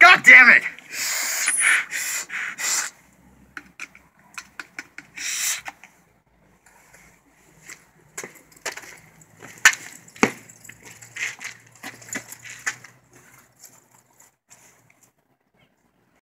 God damn it!